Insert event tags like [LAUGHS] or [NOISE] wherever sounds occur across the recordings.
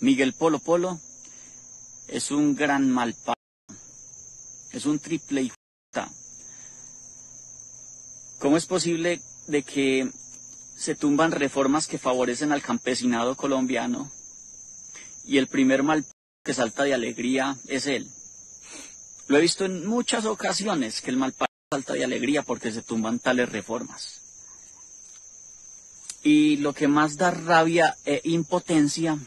Miguel Polo Polo es un gran malpa, es un triple hijo. ¿Cómo es posible de que se tumban reformas que favorecen al campesinado colombiano y el primer mal que salta de alegría es él? Lo he visto en muchas ocasiones que el mal salta de alegría porque se tumban tales reformas. Y lo que más da rabia e impotencia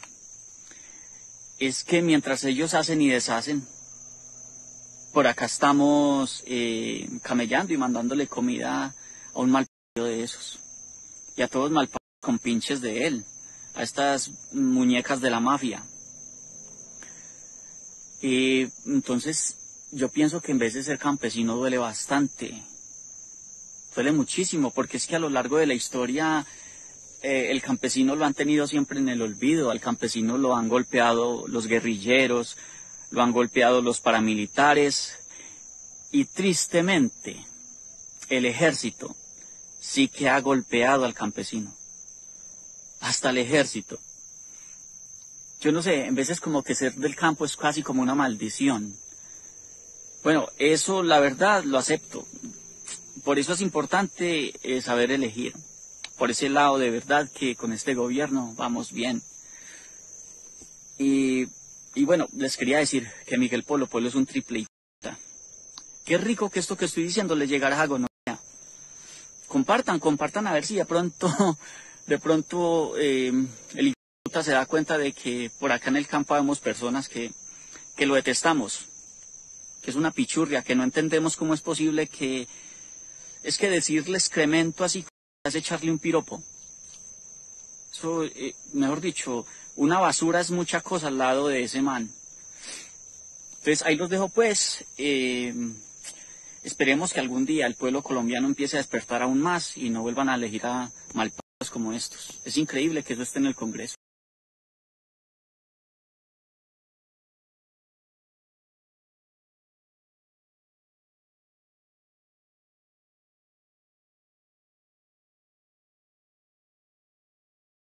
es que mientras ellos hacen y deshacen, por acá estamos eh, camellando y mandándole comida a un mal de esos. Y a todos mal con pinches de él, a estas muñecas de la mafia. Y entonces yo pienso que en vez de ser campesino duele bastante. Duele muchísimo, porque es que a lo largo de la historia eh, el campesino lo han tenido siempre en el olvido, al campesino lo han golpeado los guerrilleros, lo han golpeado los paramilitares y tristemente el ejército sí que ha golpeado al campesino, hasta el ejército. Yo no sé, en veces como que ser del campo es casi como una maldición. Bueno, eso la verdad lo acepto. Por eso es importante eh, saber elegir por ese lado de verdad que con este gobierno vamos bien. Y, bueno, les quería decir que Miguel Polo Polo es un triple Qué rico que esto que estoy diciendo le llegara a gonorrea. Compartan, compartan a ver si de pronto, [LAUGHS] de pronto eh, el se da cuenta de que por acá en el campo vemos personas que, que lo detestamos, que es una pichurria, que no entendemos cómo es posible que es que decirle excremento así es echarle un piropo. Eso, eh, mejor dicho, una basura es mucha cosa al lado de ese man. Entonces ahí los dejo pues. Eh, esperemos que algún día el pueblo colombiano empiece a despertar aún más y no vuelvan a elegir a malpados como estos. Es increíble que eso esté en el Congreso.